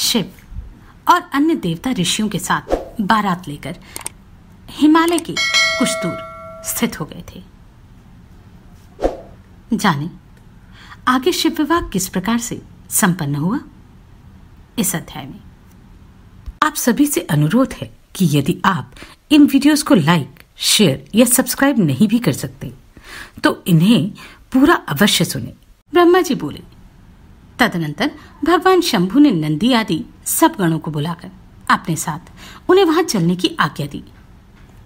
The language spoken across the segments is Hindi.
शिव और अन्य देवता ऋषियों के साथ बारात लेकर हिमालय के कुछ दूर स्थित हो गए थे। जाने, आगे शिव विवाह किस प्रकार से संपन्न हुआ? इस अध्याय में। आप सभी से अनुरोध है कि यदि आप इन वीडियोस को लाइक, शेयर या सब्सक्राइब नहीं भी कर सकते तो इन्हें पूरा अवश्य सुने। ब्रह्मा जी बोले तदनंतर भगवान शंभु ने नंदी आदि सब गणों को बुलाकर अपने साथ उन्हें वहाँ चलने की आज्ञा दी।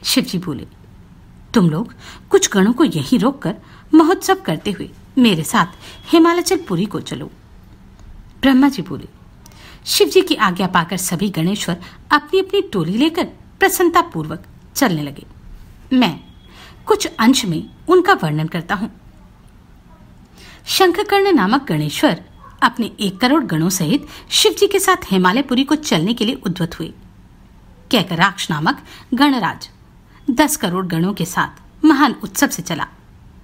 शिवजी बोले, तुम लोग कुछ गणों को यहीं रोककर महोत्सव करते हुए मेरे साथ हिमालचल पुरी को चलो। ब्रह्मा जी बोले शिव जी की आज्ञा पाकर सभी गणेश्वर अपनी अपनी टोली लेकर प्रसन्नता पूर्वक चलने लगे। मैं कुछ अंश में उनका वर्णन करता हूँ। शंखकर्ण नामक गणेश्वर अपने एक करोड़ गणों सहित शिव जी के साथ हिमालयपुरी को चलने के लिए उद्वत हुए। कैकराक्ष नामक गणराज दस करोड़ गणों के साथ महान उत्सव से चला।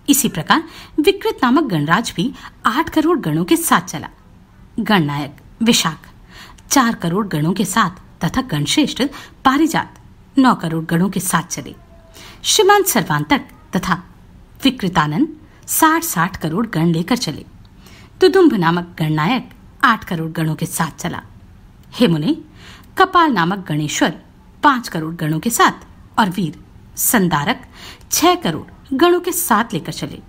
इसी प्रकार विकृत नामक गणराज भी आठ करोड़ गणों के साथ चला। गणनायक विशाख चार करोड़ गणों के साथ तथा गणश्रेष्ठ पारिजात नौ करोड़ गणों के साथ चले। श्रीमान सर्वांतक तथा विकृतानंद साठ साठ करोड़ गण लेकर चले। तुदुम्भ नामक गणनायक आठ करोड़ गणों के साथ चला। हे मुने, कपाल नामक गणेश्वर पाँच करोड़ गणों के साथ और वीर संदारक छह करोड़ गणों के साथ लेकर चले।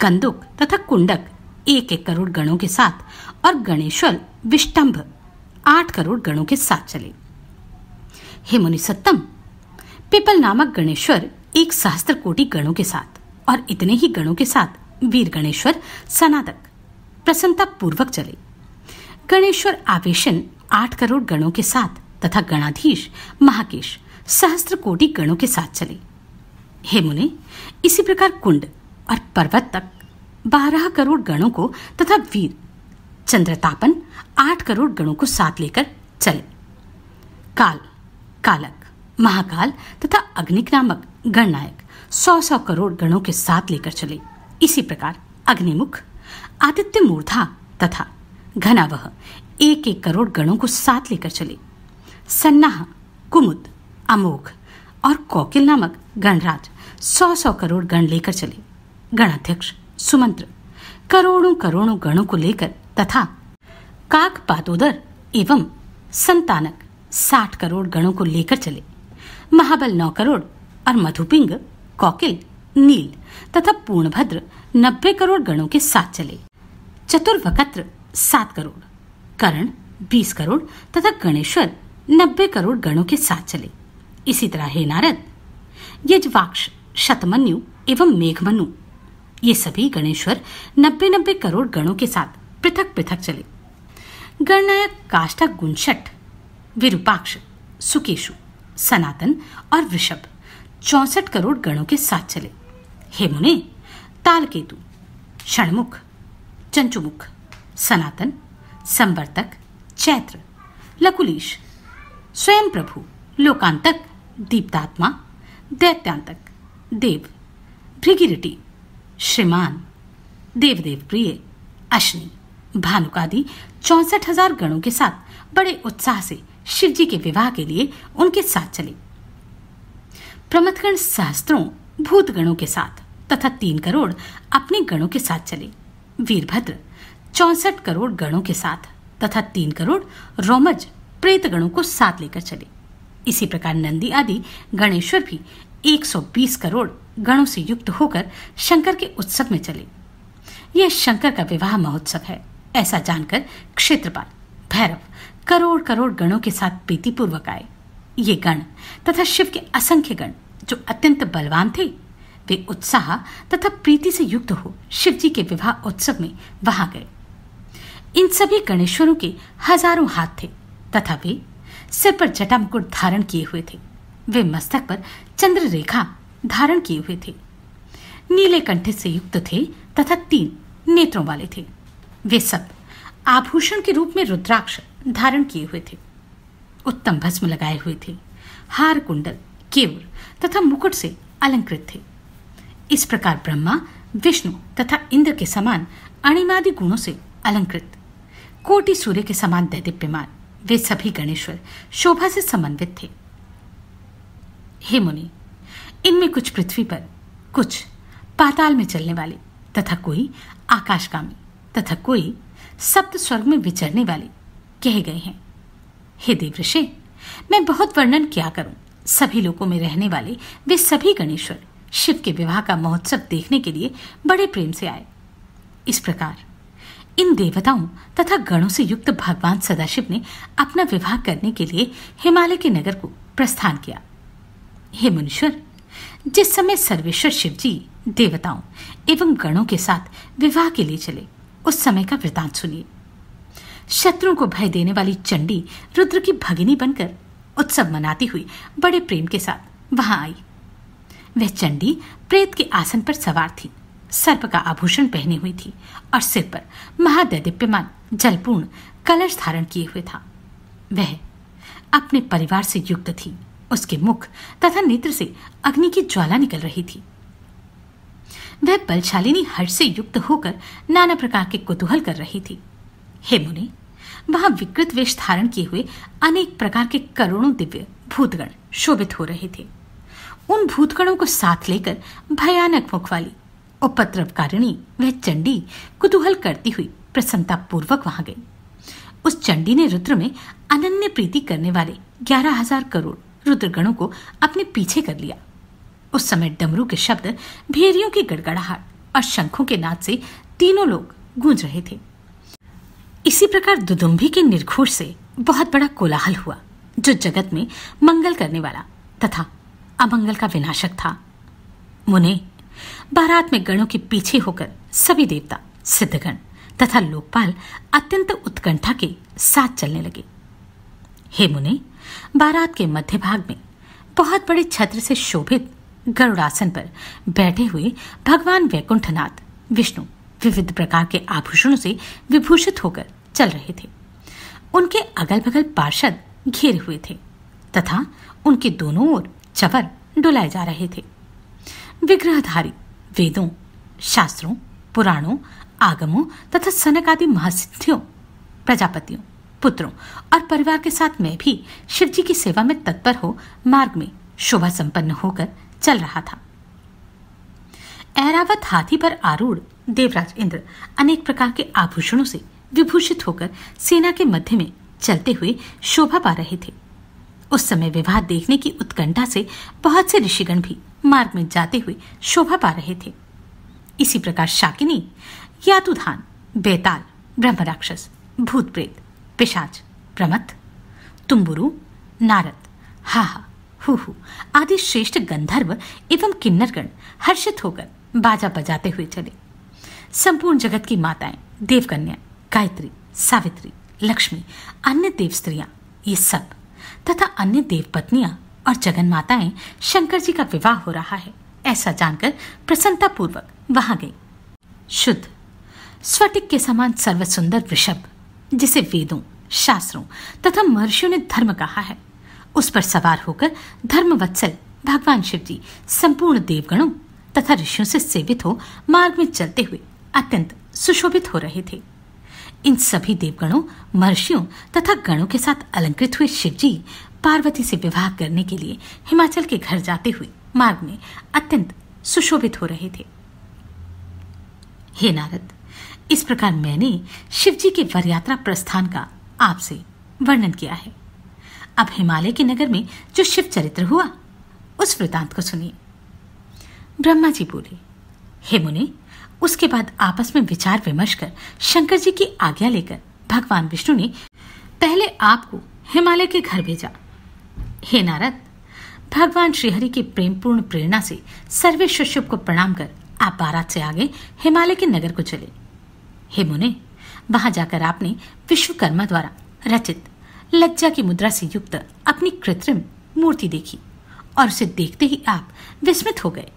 कंदुक तथा कुंडक एक एक करोड़ गणों के साथ और गणेश्वर विष्टंभ आठ करोड़ गणों के साथ चले। हे मुनि सत्तम, पिपल नामक गणेश्वर एक सहस्त्र कोटि गणों के साथ और इतने ही गणों के साथ वीर गणेश्वर सनातक। प्रसन्नता पूर्वक चले। गणेश्वर आवेशन आठ करोड़ गणों के साथ तथा गणाधीश महाकेश सहस्त्र कोटि गणों के साथ चले। हे मुने, इसी प्रकार कुंड और पर्वत तक बारह करोड़ गणों को तथा वीर चंद्रतापन आठ करोड़ गणों को साथ लेकर चले। काल, कालक, महाकाल तथा अग्निक नामक गणनायक सौ सौ करोड़ गणों के साथ लेकर चले। इसी प्रकार अग्निमुख आदित्य मूर्धा तथा घनावह एक एक करोड़ गणों को साथ लेकर चले। सन्नाह, कुमुद, अमोघ और कौकिल नामक गणराज सौ सौ करोड़ गण लेकर चले। गणाध्यक्ष, सुमंत्र, करोड़ों करोड़ों गणों को लेकर तथा काक पादोदर एवं संतानक साठ करोड़ गणों को लेकर चले। महाबल नौ करोड़ और मधुपिंग, कौकिल, नील तथा पूर्णभद्र नब्बे करोड़ गणों के साथ चले। चतुर्वकत्र सात करोड़, करण बीस करोड़ तथा गणेश्वर नब्बे करोड़ गणों के साथ चले। इसी तरह हे नारद, यजवाक्ष, शतमन्यु एवं मेघमनु ये सभी गणेश्वर नब्बे नब्बे करोड़ गणों के साथ पृथक पृथक चले। गणनायक काष्ठा गुंशट विरूपाक्ष, सुकेशु, सनातन और वृषभ चौसठ करोड़ गणों के साथ चले। हे मुने तालकेतु, षणमुख, चंचुमुख, सनातन, संवर्तक, चैत्र, लकुलीश स्वयं प्रभु लोकांतक, दीप्तात्मा, दैत्यांतक, देव, भृगिरिटी, श्रीमान देवदेव प्रिय अश्नि भानुकादि चौसठ हज़ार गणों के साथ बड़े उत्साह से शिवजी के विवाह के लिए उनके साथ चले। प्रमथगण सहस्त्रों भूतगणों के साथ तथा तीन करोड़ अपने गणों के साथ चले। वीरभद्र, चौसठ करोड़ गणों के साथ तथा तीन करोड़ रोमज प्रेत गणों को साथ लेकर चले। इसी प्रकार नंदी आदि गणेश्वर भी 120 करोड़ गणों से युक्त होकर शंकर के उत्सव में चले। यह शंकर का विवाह महोत्सव है, ऐसा जानकर क्षेत्रपाल भैरव करोड़ करोड़ गणों के साथ प्रीतिपूर्वक आए। ये गण तथा शिव के असंख्य गण, जो अत्यंत बलवान थे वे उत्साह तथा प्रीति से युक्त हो, शिवजी के विवाह उत्सव में वहाँ गए। इन सभी गणेश्वरों के हज़ारों हाथ थे, तथा वे सिर पर जटा मुकुट धारण किए हुए थे। वे मस्तक पर चंद्र रेखा धारण किए हुए थे। नीले कंठ से युक्त थे तथा तीन नेत्रों वाले थे। वे सब आभूषण के रूप में रुद्राक्ष धारण किए हुए थे। उत्तम भस्म लगाए हुए थे। हार कुंडल केवल तथा मुकुट से अलंकृत थे। इस प्रकार ब्रह्मा, विष्णु तथा इंद्र के समान अणिमादि गुणों से अलंकृत। कोटि सूर्य के समान दैदिप्यमान, वे सभी गणेश्वर शोभा से समन्वित थे। हे मुनि, इनमें कुछ पृथ्वी पर, कुछ पाताल में चलने वाले तथा कोई आकाशगामी तथा कोई सप्त स्वर्ग में विचरने वाले कहे गए हैं। हे देवऋषि मैं बहुत वर्णन क्या करूँ। सभी लोगों में रहने वाले वे सभी गणेश्वर शिव के विवाह का महोत्सव देखने के लिए बड़े प्रेम से आए। इस प्रकार, इन देवताओं तथा गणों से युक्त भगवान सदाशिव ने अपना विवाह करने के लिए हिमालय के नगर को प्रस्थान किया। हे मनुष्य जिस समय सर्वेश्वर शिव जी देवताओं एवं गणों के साथ विवाह के लिए चले, उस समय का वृतांत सुनिए। शत्रुओं को भय देने वाली चंडी रुद्र की भगिनी बनकर उत्सव मनाती हुई बड़े प्रेम के साथ वहाँ आई। वह चंडी प्रेत के आसन पर सवार थी। सर्प का आभूषण पहने हुई थी और सिर पर महादैदीप्यमान जलपूर्ण कलश धारण किए हुए था। वह अपने परिवार से युक्त थी। उसके मुख तथा नेत्र से अग्नि की ज्वाला निकल रही थी। वह बलशालिनी हर्ष से युक्त होकर नाना प्रकार के कुतूहल कर रही थी। हे मुनि, वहाँ विकृत वेश धारण किए हुए अनेक प्रकार के करोड़ों दिव्य भूतगण शोभित हो रहे थे। उन भूतगणों को साथ लेकर भयानक मुख वाली उपद्रवकारिणी वह चंडी कुतूहल करती हुई प्रसन्नता पूर्वक वहाँ गई। उस चंडी ने रुद्र में अनन्य प्रीति करने वाले ग्यारह हज़ार करोड़ रुद्रगणों को अपने पीछे कर लिया। उस समय डमरू के शब्द भेरियों की गड़गड़ाहट और शंखों के नाद से तीनों लोग गूंज रहे थे। इसी प्रकार दुदुम्भी के निर्घोष से बहुत बड़ा कोलाहल हुआ, जो जगत में मंगल करने वाला तथा अमंगल का विनाशक था। मुने, बारात में गणों के पीछे होकर सभी देवता, सिद्धगण तथा लोकपाल अत्यंत उत्कंठा के साथ चलने लगे। हे मुने, बारात के मध्य भाग में बहुत बड़े छत्र से शोभित गरुड़ासन पर बैठे हुए भगवान वैकुंठनाथ, विष्णु विविध प्रकार के आभूषणों से विभूषित होकर चल रहे थे। उनके अगल बगल पार्षद घेरे हुए थे तथा उनके दोनों ओर चवर डुलाए जा रहे थे। विग्रहधारी, वेदों, शास्त्रों, पुराणों, आगमों तथा सनक आदि महासिद्धियों प्रजापतियों, पुत्रों और परिवार के साथ मैं भी शिव जी की सेवा में तत्पर हो मार्ग में शोभा संपन्न होकर चल रहा था। ऐरावत हाथी पर आरूढ़ देवराज इंद्र अनेक प्रकार के आभूषणों से विभूषित होकर सेना के मध्य में चलते हुए शोभा पा रहे थे। उस समय विवाह देखने की उत्कंठा से बहुत से ऋषिगण भी मार्ग में जाते हुए शोभा पा रहे थे। इसी प्रकार शाकिनी यातुधान बेताल, ब्रह्मराक्षस भूत प्रेत पिशाच प्रमथ तुम्बुरु, नारद, हाहा हु आदि श्रेष्ठ गंधर्व एवं किन्नरगण हर्षित होकर बाजा बजाते हुए चले। संपूर्ण जगत की माताएँ, देवकन्या, गायत्री, सावित्री, लक्ष्मी, अन्य देव स्त्रियाँ ये सब तथा अन्य देव पत्नियाँ और जगन माताएँ शंकर जी का विवाह हो रहा है, ऐसा जानकर प्रसन्नता पूर्वक वहाँ गई। शुद्ध स्वटिक के समान सर्व सुंदर वृषभ जिसे वेदों, शास्त्रों तथा महर्षियों ने धर्म कहा है, उस पर सवार होकर धर्मवत्सल भगवान शिव जी संपूर्ण देवगणों तथा ऋषियों से सेवित हो मार्ग में चलते हुए अत्यंत सुशोभित हो रहे थे। इन सभी देवगणों, महर्षियों तथा गणों के साथ अलंकृत हुए शिव जी पार्वती से विवाह करने के लिए हिमाचल के घर जाते हुए मार्ग में अत्यंत सुशोभित हो रहे थे। हे नारद, इस प्रकार मैंने शिव जी के वर यात्रा प्रस्थान का आपसे वर्णन किया है। अब हिमालय के नगर में जो शिव चरित्र हुआ, उस वृतांत को सुनिए। ब्रह्मा जी बोले, हे मुनि उसके बाद आपस में विचार विमर्श कर शंकर जी की आज्ञा लेकर भगवान विष्णु ने पहले आपको हिमालय के घर भेजा। हे नारद, भगवान श्रीहरि की प्रेमपूर्ण प्रेरणा से सर्वे शिष्य को प्रणाम कर आप बारात से आगे हिमालय के नगर को चले। हे मुने, वहाँ जाकर आपने विश्वकर्मा द्वारा रचित लज्जा की मुद्रा से युक्त अपनी कृत्रिम मूर्ति देखी और उसे देखते ही आप विस्मित हो गए।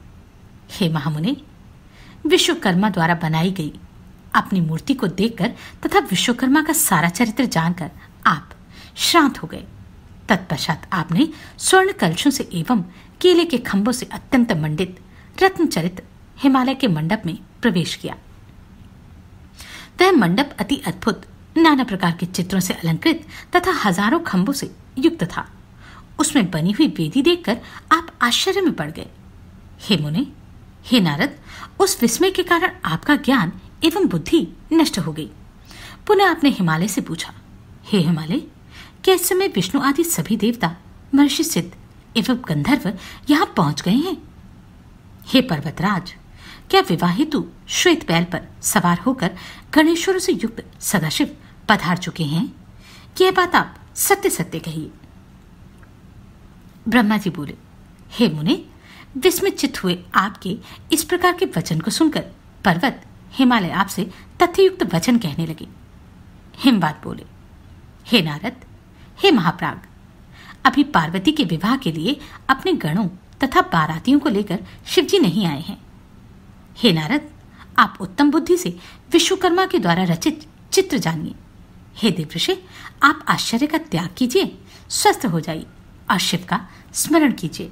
हे महामुने विश्वकर्मा द्वारा बनाई गई। अपनी मूर्ति को देखकर तथा विश्वकर्मा का सारा चरित्र जानकर आप श्रांत हो गए। तत्पश्चात आपने स्वर्ण कलशों से एवं केले के खंभों से अत्यंत मंडित रत्न चरित्र हिमालय के मंडप में प्रवेश किया। वह मंडप अति अद्भुत, नाना प्रकार के चित्रों से अलंकृत तथा हज़ारों खंभों से युक्त था। उसमें बनी हुई वेदी देखकर आप आश्चर्य में पड़ गए। हे मुने हे नारद, उस विस्मय के कारण आपका ज्ञान एवं बुद्धि नष्ट हो गई। पुनः आपने हिमालय से पूछा, हे हिमालय, क्या इस समय विष्णु आदि सभी देवता, महर्षि सिद्ध एवं गंधर्व यहाँ पहुँच गए हैं? हे पर्वतराज, क्या विवाहितु श्वेत बैल पर सवार होकर गणेश्वर से युक्त सदाशिव पधार चुके हैं? यह बात आप सत्य सत्य कहिए। ब्रह्मा जी बोले, हे मुने विस्मित हुए आपके इस प्रकार के वचन को सुनकर पर्वत हिमालय आपसे तथ्ययुक्त वचन कहने लगे। हिमवाद बोले, हे नारद, हे महाप्राग, अभी पार्वती के विवाह के लिए अपने गणों तथा बारातियों को लेकर शिवजी नहीं आए हैं। हे नारद, आप उत्तम बुद्धि से विश्वकर्मा के द्वारा रचित चित्र जानिए। हे देवऋषि, आप आश्चर्य का त्याग कीजिए, स्वस्थ हो जाइए और शिव का स्मरण कीजिए।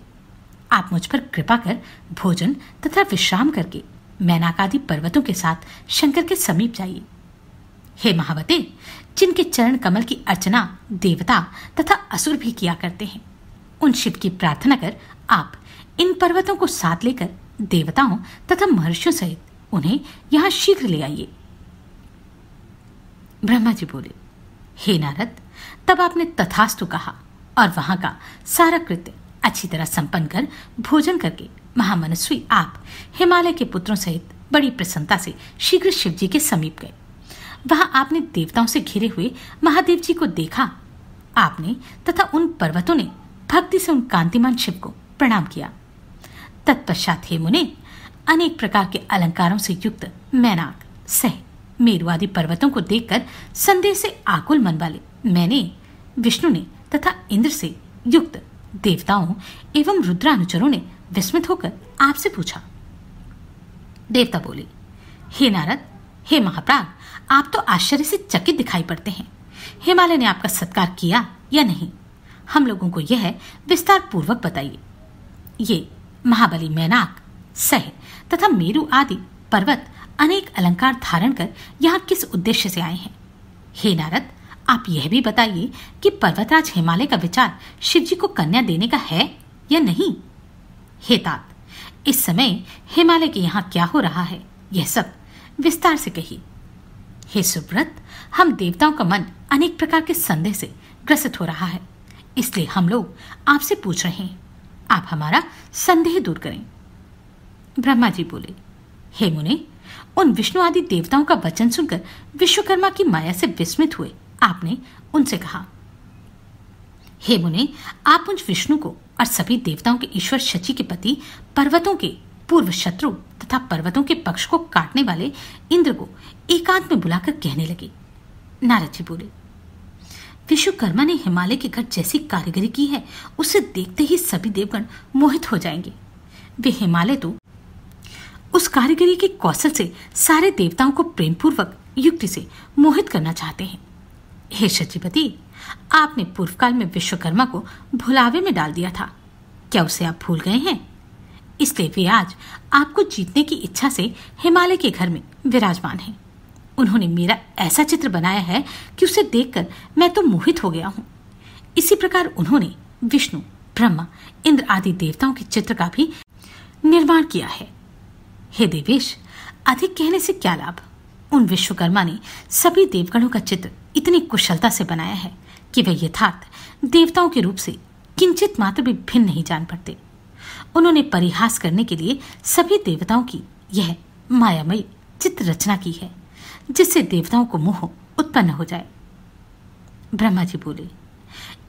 आप मुझ पर कृपा कर भोजन तथा विश्राम करके मैनाकादि पर्वतों के साथ शंकर के समीप जाइए। हे महावते, जिनके चरण कमल की अर्चना देवता तथा असुर भी किया करते हैं, उन शिव की प्रार्थना कर आप इन पर्वतों को साथ लेकर देवताओं तथा महर्षियों सहित उन्हें यहाँ शीघ्र ले आइए। ब्रह्मा जी बोले, हे नारद, तब आपने तथास्तु कहा और वहाँ का सारा कृत्य अच्छी तरह संपन्न कर भोजन करके। महामनस्वी आप हिमालय के पुत्रों सहित बड़ी प्रसन्नता से शीघ्र शिव जी के समीप गए। वहाँ आपने देवताओं से घिरे हुए महादेव जी को देखा। आपने तथा उन पर्वतों ने भक्ति से उन कांतिमान शिव को प्रणाम किया। तत्पश्चात हे मुने, अनेक प्रकार के अलंकारों से युक्त मैनाक सह मेरुआदि पर्वतों को देखकर संदेह से आकुल मन वाले मैंने, विष्णु ने तथा इंद्र से युक्त देवताओं एवं रुद्रानुचरों ने विस्मित होकर आपसे पूछा। देवता बोले, हे नारद, हे महाप्राग, आप तो आश्चर्य से चकित दिखाई पड़ते हैं। हिमालय ने आपका सत्कार किया या नहीं? हम लोगों को यह विस्तार पूर्वक बताइए। ये महाबली मैनाक, सह तथा मेरु आदि पर्वत अनेक अलंकार धारण कर यहाँ किस उद्देश्य से आए हैं? हे नारद आप यह भी बताइए कि पर्वतराज हिमालय का विचार शिव जी को कन्या देने का है या नहीं? हे तात, इस समय हिमालय के यहाँ क्या हो रहा है? यह सब विस्तार से कही हे सुब्रत हम देवताओं का मन अनेक प्रकार के संदेह से ग्रसित हो रहा है। इसलिए हम लोग आपसे पूछ रहे हैं। आप हमारा संदेह दूर करें। ब्रह्मा जी बोले, हे मुने, उन विष्णु आदि देवताओं का वचन सुनकर विश्वकर्मा की माया से विस्मित हुए। आपने उनसे कहा। हे मुने, आप उन विष्णु को और सभी देवताओं के ईश्वर शची के पति, पर्वतों के पूर्व शत्रु तथा पर्वतों के पक्ष को काटने वाले इंद्र को एकांत में बुलाकर कहने लगे। नारद जी बोले, विश्वकर्मा ने हिमालय के घर जैसी कारीगरी की है, उसे देखते ही सभी देवगण मोहित हो जाएँगे। वे हिमालय तो उस कारीगरी के कौशल से सारे देवताओं को प्रेमपूर्वक युक्ति से मोहित करना चाहते हैं। हे शचीपति आपने पूर्व काल में विश्वकर्मा को भुलावे में डाल दिया था। क्या उसे आप भूल गए हैं? इसलिए वे आज आपको जीतने की इच्छा से हिमालय के घर में विराजमान हैं। उन्होंने मेरा ऐसा चित्र बनाया है कि उसे देखकर मैं तो मोहित हो गया हूँ। इसी प्रकार उन्होंने विष्णु, ब्रह्मा, इंद्र आदि देवताओं के चित्र का भी निर्माण किया है। हे देवेश, अधिक कहने से क्या लाभ? उन विश्वकर्मा ने सभी देवगणों का चित्र इतनी कुशलता से बनाया है कि वे यथार्थ देवताओं के रूप से किंचित मात्र भी भिन्न नहीं जान पड़ते। उन्होंने परिहास करने के लिए सभी देवताओं की यह मायामयी चित्र रचना की है, जिससे देवताओं को मोह उत्पन्न हो जाए। ब्रह्मा जी बोले,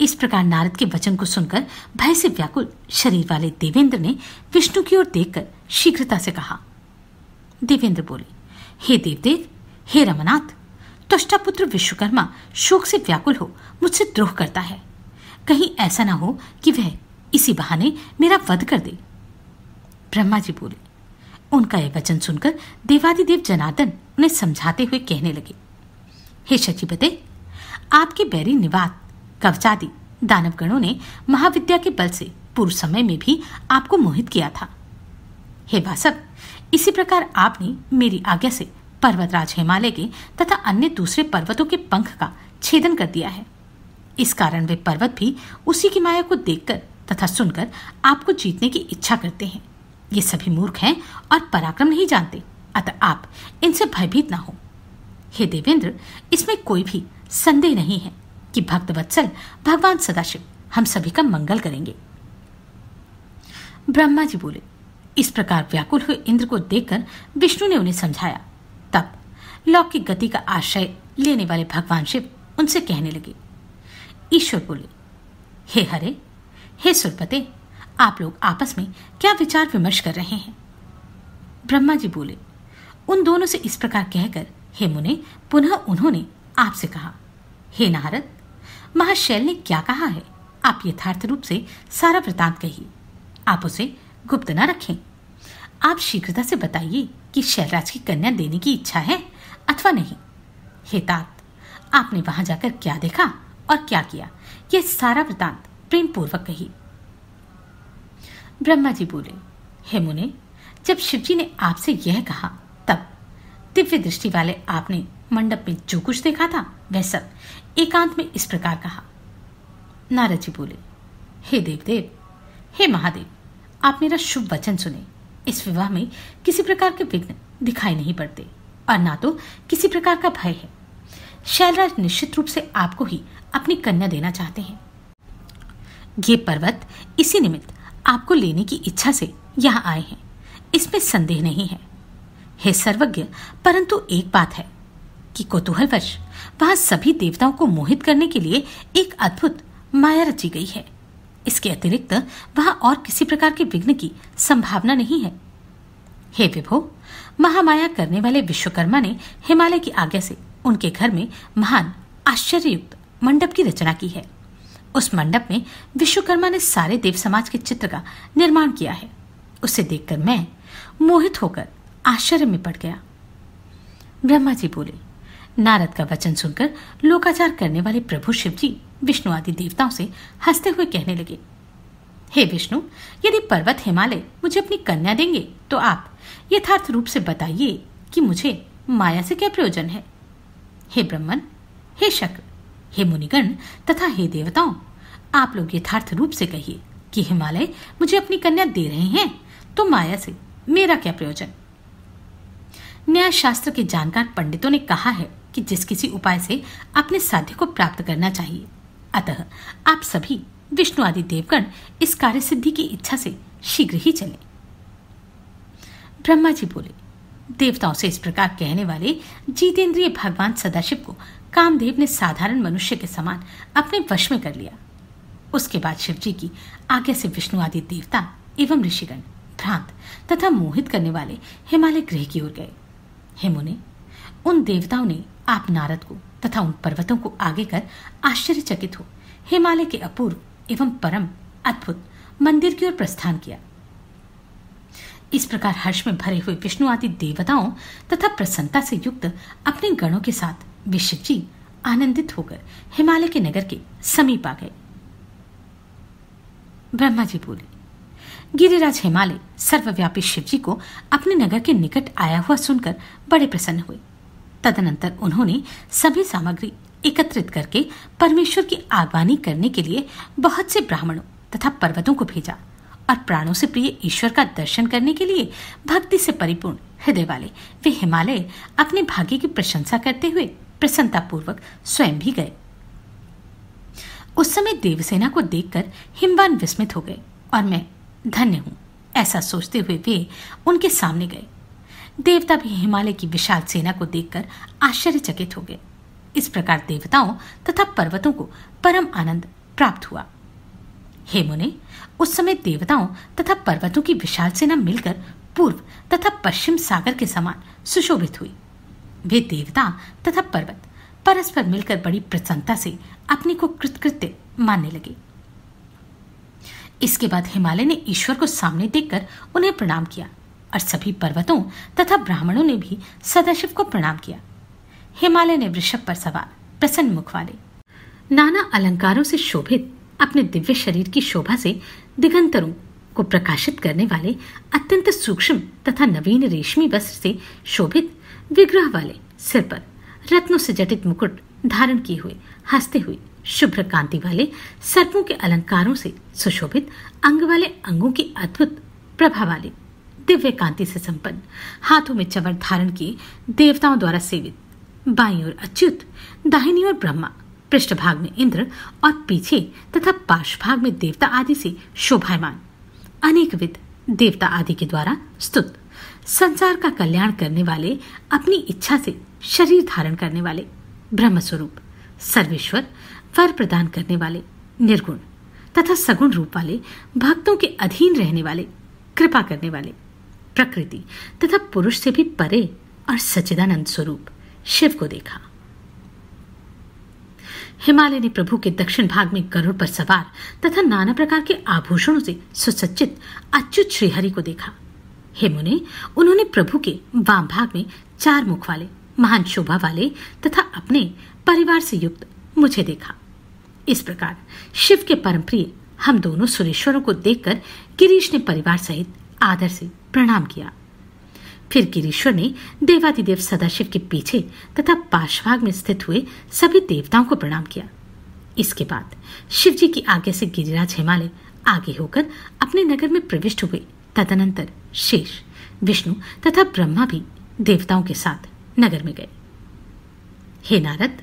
इस प्रकार नारद के वचन को सुनकर भय से व्याकुल शरीर वाले देवेंद्र ने विष्णु की ओर देखकर शीघ्रता से कहा। देवेंद्र बोले, हे देवदेव, हे रमनाथ पुत्र विश्वकर्मा शोक से व्याकुल हो मुझसे द्रोह करता है। कहीं ऐसा ना हो कि वह इसी बहाने मेरा वध कर दे। ब्रह्मा जी बोले, उनका यह वचन सुनकर देवादिदेव जनार्दन उन्हें समझाते हुए कहने लगे, हे शचिपते, आपके बैरी निवात कवचादि दानवगणों ने महाविद्या के बल से पूर्व समय में भी आपको मोहित किया था। हे वासव, इसी प्रकार आपने मेरी आज्ञा से पर्वतराज हिमालय के तथा अन्य दूसरे पर्वतों के पंख का छेदन कर दिया है। इस कारण वे पर्वत भी उसी की माया को देखकर तथा सुनकर आपको जीतने की इच्छा करते हैं। ये सभी मूर्ख हैं और पराक्रम नहीं जानते, अतः आप इनसे भयभीत ना हो। हे देवेंद्र, इसमें कोई भी संदेह नहीं है कि भक्त वत्सल, भगवान सदाशिव, हम सभी का मंगल करेंगे। ब्रह्मा जी बोले, इस प्रकार व्याकुल हुए इंद्र को देखकर विष्णु ने उन्हें समझाया लौकिक गति का आश्रय लेने वाले भगवान शिव उनसे कहने लगे। ईश्वर बोले, हे हरे, हे सुरपते, आप लोग आपस में क्या विचार विमर्श कर रहे हैं? ब्रह्मा जी बोले, उन दोनों से इस प्रकार कहकर, हे मुने, पुनः उन्होंने आपसे कहा, हे नारद, महाशैल ने क्या कहा है? आप यथार्थ रूप से सारा वृतांत कहिए। आप उसे गुप्त न रखें। आप शीघ्रता से बताइए कि शैलराज की कन्या देने की इच्छा है? अथवा नहीं। हे तात, आपने वहाँ जाकर क्या देखा और क्या किया? यह सारा वृतांत प्रेम पूर्वक कही। ब्रह्मा जी बोले, हे मुने, जब शिवजी ने आपसे यह कहा, तब दिव्य दृष्टि वाले आपने मंडप में जो कुछ देखा था, वह सब एकांत में इस प्रकार कहा। नारद जी बोले, हे देवदेव, हे महादेव, आप मेरा शुभ वचन सुने। इस विवाह में किसी प्रकार के विघ्न दिखाई नहीं पड़ते। और ना तो किसी प्रकार का भय है। शैलराज निश्चित रूप से आपको ही अपनी कन्या देना चाहते हैं। ये पर्वत इसी निमित्त आपको लेने की इच्छा से यहाँ आए हैं। इसमें संदेह नहीं है। हे सर्वज्ञ, परंतु एक बात है कि कोतूहलवश वहाँ सभी देवताओं को मोहित करने के लिए एक अद्भुत माया रची गई है। इसके अतिरिक्त वहाँ और किसी प्रकार के विघ्न की संभावना नहीं है। हे विभो महामाया करने वाले विश्वकर्मा ने हिमालय की आज्ञा से उनके घर में महान आश्चर्ययुक्त मंडप की रचना की है। उस मंडप में विश्वकर्मा ने सारे देव समाज के चित्र का निर्माण किया है। उसे देखकर मैं मोहित होकर आश्चर्य में पड़ गया। ब्रह्मा जी बोले, नारद का वचन सुनकर लोकाचार करने वाले प्रभु शिव जी विष्णु आदि देवताओं से हँसते हुए कहने लगे हे विष्णु, यदि पर्वत हिमालय मुझे अपनी कन्या देंगे तो आप यथार्थ रूप से बताइए कि मुझे माया से क्या प्रयोजन है? हे ब्रह्मन, हे शक्र, हे मुनिगण तथा हे देवताओं, आप लोग यथार्थ रूप से कहिए कि हिमालय मुझे अपनी कन्या दे रहे हैं तो माया से मेरा क्या प्रयोजन? न्याय शास्त्र के जानकार पंडितों ने कहा है कि जिस किसी उपाय से अपने साध्य को प्राप्त करना चाहिए, अतः आप सभी विष्णु आदि देवगण इस कार्य सिद्धि की इच्छा से शीघ्र ही चले। ब्रह्मा जी बोले, देवताओं से इस प्रकार कहने वाले जीतेंद्रिय भगवान सदाशिव को कामदेव ने साधारण मनुष्य के समान अपने वश में कर लिया। उसके बाद शिव जी की आज्ञा से विष्णु आदि देवता एवं ऋषिगण भ्रांत तथा मोहित करने वाले हिमालय गृह की ओर गए। हेमुने उन देवताओं ने आप नारद को तथा उन पर्वतों को आगे कर आश्चर्यचकित हो। हिमालय के अपूर्व एवं परम अद्भुत मंदिर की ओर प्रस्थान किया। इस प्रकार हर्ष में भरे हुए विष्णु आदि देवताओं तथा प्रसन्नता से युक्त अपने गणों के साथ विश्व जी आनंदित होकर हिमालय के नगर के समीप आ गए। ब्रह्मा जी बोले, गिरिराज हिमालय सर्वव्यापी शिवजी को अपने नगर के निकट आया हुआ सुनकर बड़े प्रसन्न हुए। तदनंतर उन्होंने सभी सामग्री एकत्रित करके परमेश्वर की आगवानी करने के लिए बहुत से ब्राह्मणों तथा पर्वतों को भेजा और प्राणों से प्रिय ईश्वर का दर्शन करने के लिए भक्ति से परिपूर्ण हृदय वाले वे हिमालय अपने भाग्य की प्रशंसा करते हुए प्रसन्नता पूर्वक स्वयं भी गए। उस समय देवसेना को देखकर हिमवान विस्मित हो गए और मैं धन्य हूँ, ऐसा सोचते हुए वे उनके सामने गए। देवता भी हिमालय की विशाल सेना को देखकर आश्चर्यचकित हो गए। इस प्रकार देवताओं तथा पर्वतों को परम आनंद प्राप्त हुआ। हे मुने, उस समय देवताओं तथा पर्वतों की विशाल सेना मिलकर पूर्व तथा पश्चिम सागर के समान सुशोभित हुई। वे देवता तथा पर्वत परस्पर मिलकर बड़ी प्रसन्नता से अपने को कृतकृत्य मानने लगे। इसके बाद हिमालय ने ईश्वर को सामने देखकर उन्हें प्रणाम किया और सभी पर्वतों तथा ब्राह्मणों ने भी सदाशिव को प्रणाम किया। हिमालय ने वृषभ पर सवार, प्रसन्न मुख वाले। नाना अलंकारों से शोभित, अपने दिव्य शरीर की शोभा से दिगंतरों को प्रकाशित करने वाले अत्यंत सूक्ष्म तथा नवीन रेशमी वस्त्र से शोभित विग्रह वाले सिर पर रत्नों से जटित मुकुट धारण किए हुए, हँसते हुए शुभ्र कांति वाले सर्पों के अलंकारों से सुशोभित अंग वाले अंगों की अद्भुत प्रभा वाले दिव्य कांति से संपन्न, हाथों में चवर धारण किए देवताओं द्वारा सेवित बाई ओर अच्युत, दाहिनी ओर ब्रह्मा, पृष्ठभाग में इंद्र और पीछे तथा पार्श्वभाग में देवता आदि से शोभायमान। अनेक विध देवता आदि के द्वारा स्तुत। संसार का कल्याण करने वाले, अपनी इच्छा से शरीर धारण करने वाले ब्रह्म स्वरूप सर्वेश्वर, वर प्रदान करने वाले, निर्गुण तथा सगुण रूप वाले, भक्तों के अधीन रहने वाले, कृपा करने वाले, प्रकृति तथा पुरुष से भी परे और सचिदानंद स्वरूप। शिव को देखा। हिमालय ने प्रभु के दक्षिण भाग में गरुड़ पर सवार तथा नाना प्रकार के आभूषणों से सुसज्जित अच्युत श्रीहरि को देखा। हे मुने, उन्होंने प्रभु के वाम भाग में चार मुख वाले, महान शोभा वाले तथा अपने परिवार से युक्त मुझे देखा। इस प्रकार शिव के परम प्रिय हम दोनों सुरेश्वरों को देखकर गिरीश ने परिवार सहित आदर से प्रणाम किया। फिर गिरीश्वर ने देवादिदेव सदाशिव के पीछे तथा पार्श्वभाग में स्थित हुए सभी देवताओं को प्रणाम किया। इसके बाद शिव जी की आज्ञा से गिरिराज हिमालय आगे होकर अपने नगर में प्रविष्ट हुए। तदनंतर शेष, विष्णु तथा ब्रह्मा भी देवताओं के साथ नगर में गए। हे नारद,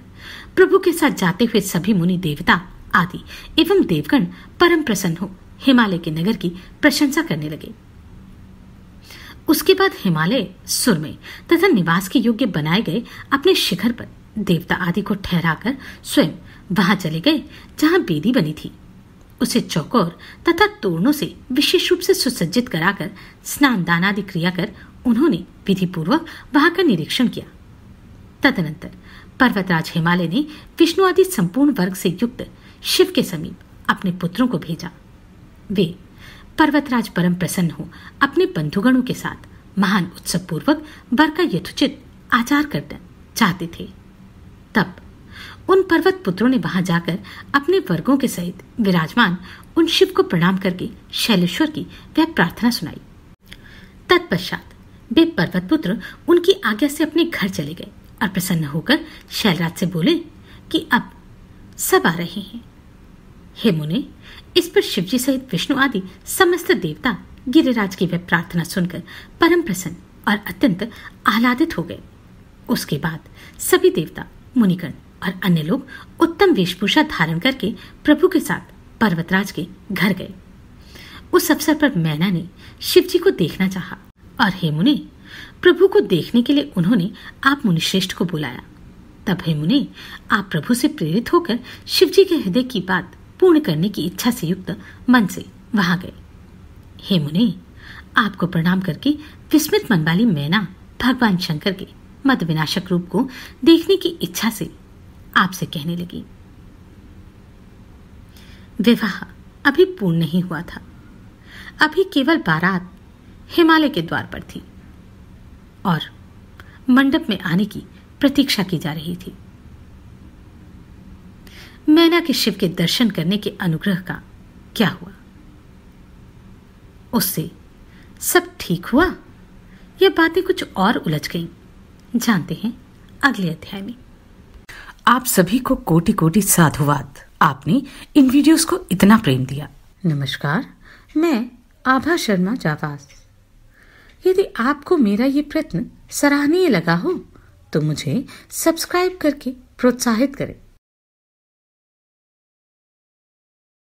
प्रभु के साथ जाते हुए सभी मुनि देवता आदि एवं देवगण परम प्रसन्न हो हिमालय के नगर की प्रशंसा करने लगे। उसके बाद हिमालय सुर में तथा निवास के योग्य बनाए गए अपने शिखर पर देवता आदि को ठहराकर स्वयं वहाँ चले गए, जहाँ बेदी बनी थी। उसे चौकोर तथा तोरणों से विशेष रूप से सुसज्जित कराकर स्नान दान आदि क्रिया कर उन्होंने विधि पूर्वक वहाँ का निरीक्षण किया। तदनंतर पर्वतराज हिमालय ने विष्णु आदि संपूर्ण वर्ग से युक्त शिव के समीप अपने पुत्रों को भेजा। वे पर्वतराज परम प्रसन्न हो अपने बंधुगणों के साथ महान उत्सव पूर्वक वर का यथोचित आचार करना चाहते थे। तब उन पर्वत पुत्रों ने वहाँ जाकर अपने वर्गों के सहित विराजमान उन शिव को प्रणाम करके शैलेश्वर की वह प्रार्थना सुनाई। तत्पश्चात वे पर्वत पुत्र उनकी आज्ञा से अपने घर चले गए और प्रसन्न होकर शैलराज से बोले कि अब सब आ रहे हैं। हे मुने, इस पर शिवजी सहित विष्णु आदि समस्त देवता गिरिराज की वह प्रार्थना सुनकर परम प्रसन्न और अत्यंत आह्लादित हो गए। उसके बाद सभी देवता, मुनिगण और अन्य लोग उत्तम वेशभूषा धारण करके प्रभु के साथ पर्वतराज के घर गए। उस अवसर पर मैना ने शिवजी को देखना चाहा और हे मुनि, प्रभु को देखने के लिए उन्होंने आप मुनिश्रेष्ठ को बुलाया। तब हे मुनि, आप प्रभु से प्रेरित होकर शिव जी के हृदय की बात पूर्ण करने की इच्छा से युक्त मन से वहाँ गए। हे मुनि, आपको प्रणाम करके विस्मित मन वाली मैना भगवान शंकर के मत विनाशक रूप को देखने की इच्छा से आपसे कहने लगी। विवाह अभी पूर्ण नहीं हुआ था। अभी केवल बारात हिमालय के द्वार पर थी और मंडप में आने की प्रतीक्षा की जा रही थी। मैना के शिव के दर्शन करने के अनुग्रह का क्या हुआ? उससे सब ठीक हुआ? यह बातें कुछ और उलझ गईं। जानते हैं अगले अध्याय में। आप सभी को कोटि कोटि साधुवाद। आपने इन वीडियोस को इतना प्रेम दिया। नमस्कार मैं आभा शर्मा जावास। यदि आपको मेरा ये प्रयत्न सराहनीय लगा हो तो मुझे सब्सक्राइब करके प्रोत्साहित करें।